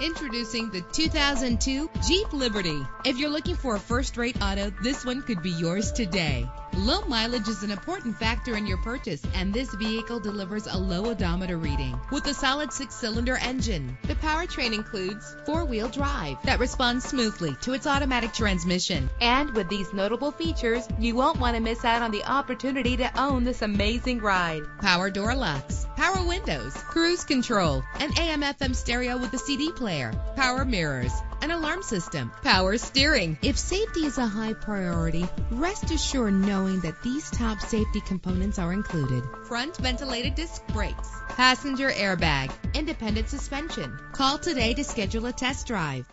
Introducing the 2002 Jeep Liberty. If you're looking for a first-rate auto, this one could be yours today. Low mileage is an important factor in your purchase, and this vehicle delivers a low odometer reading. With a solid six-cylinder engine, the powertrain includes four-wheel drive that responds smoothly to its automatic transmission. And with these notable features, you won't want to miss out on the opportunity to own this amazing ride. Power door locks, power windows, cruise control, an AM/FM stereo with a CD player, power mirrors, an alarm system, power steering. If safety is a high priority, rest assured knowing that these top safety components are included. Front ventilated disc brakes, passenger airbag, independent suspension. Call today to schedule a test drive.